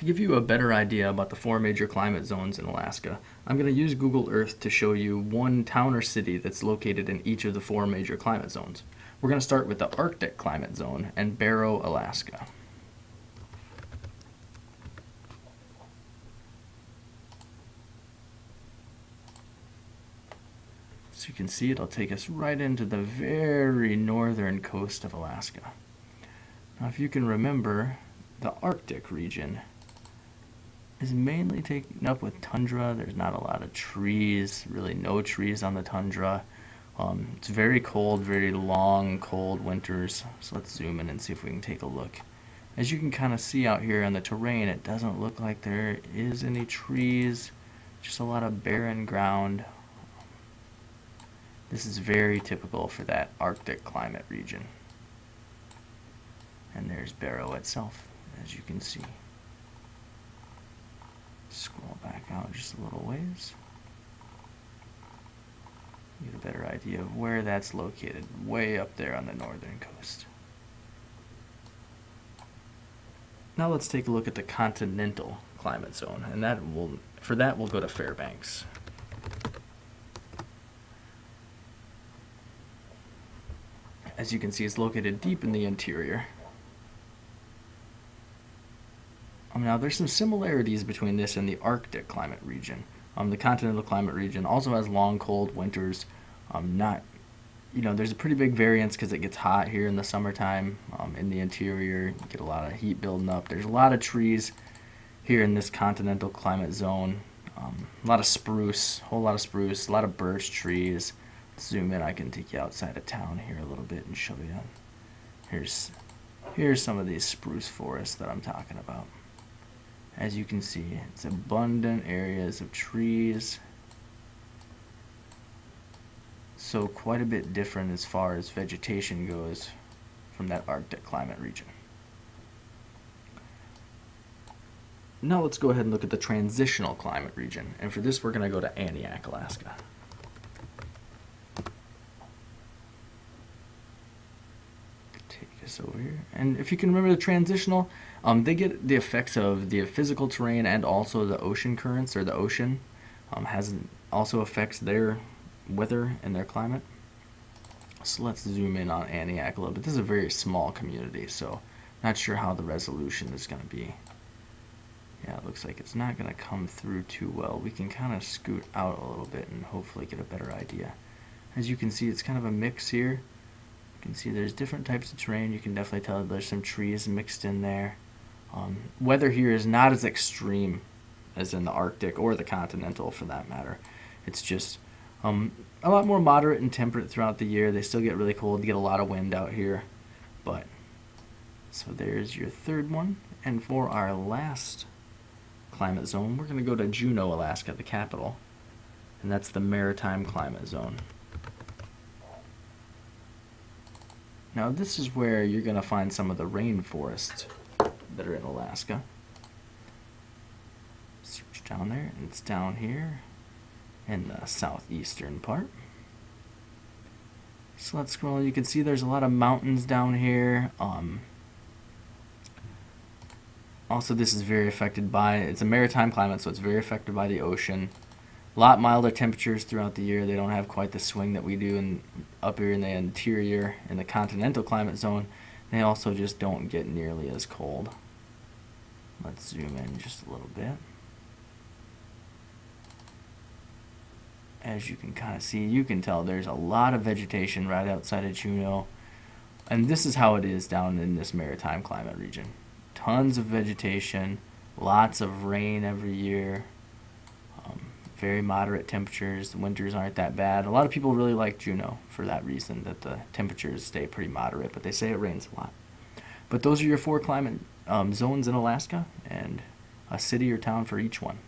To give you a better idea about the four major climate zones in Alaska, I'm going to use Google Earth to show you one town or city that's located in each of the four major climate zones. We're going to start with the Arctic climate zone and Barrow, Alaska. So you can see it'll take us right into the very northern coast of Alaska. Now if you can remember, the Arctic region is mainly taken up with tundra. There's not a lot of trees, really no trees on the tundra. Um, it's very cold, very long, cold winters. So let's zoom in and see if we can take a look. As you can kind of see out here on the terrain, it doesn't look like there is any trees, just a lot of barren ground. This is very typical for that Arctic climate region. And there's Barrow itself, as you can see. Scroll back out just a little ways. Get a better idea of where that's located, way up there on the northern coast. Now let's take a look at the continental climate zone, and that will for that we'll go to Fairbanks. As you can see, it's located deep in the interior. Um, now, there's some similarities between this and the Arctic climate region. Um, the continental climate region also has long, cold winters. Um, not, you know, there's a pretty big variance because it gets hot here in the summertime. Um, in the interior, you get a lot of heat building up. There's a lot of trees here in this continental climate zone. Um, a lot of spruce, a whole lot of spruce, a lot of birch trees. Let's zoom in. I can take you outside of town here a little bit and show you. Here's here's some of these spruce forests that I'm talking about. As you can see, it's abundant areas of trees. So quite a bit different as far as vegetation goes from that Arctic climate region. Now let's go ahead and look at the transitional climate region. And for this, we're going to go to Aniak, Alaska. Take this over here. And if you can remember the transitional, um, they get the effects of the physical terrain and also the ocean currents or the ocean um, has also affects their weather and their climate. So let's zoom in on Aniak a little bit. This is a very small community, so not sure how the resolution is going to be. Yeah, it looks like it's not going to come through too well. We can kind of scoot out a little bit and hopefully get a better idea. As you can see, it's kind of a mix here. You can see there's different types of terrain. You can definitely tell there's some trees mixed in there. Um, weather here is not as extreme as in the Arctic or the continental for that matter. It's just um, a lot more moderate and temperate throughout the year. They still get really cold, get a lot of wind out here. But, so there's your third one. And for our last climate zone, we're going to go to Juneau, Alaska, the capital. And that's the maritime climate zone. Now this is where you're going to find some of the rainforests that are in Alaska. Search down there, and it's down here in the southeastern part. So let's scroll. You can see there's a lot of mountains down here. Um, also, this is very affected by, it's a maritime climate, so it's very affected by the ocean. A lot milder temperatures throughout the year. They don't have quite the swing that we do in, up here in the interior, in the continental climate zone. They also just don't get nearly as cold. Let's zoom in just a little bit. As you can kind of see, you can tell there's a lot of vegetation right outside of Juneau. And this is how it is down in this maritime climate region. Tons of vegetation, lots of rain every year, very moderate temperatures. The winters aren't that bad. A lot of people really like Juneau for that reason, that the temperatures stay pretty moderate, but they say it rains a lot. But those are your four climate um, zones in Alaska and a city or town for each one.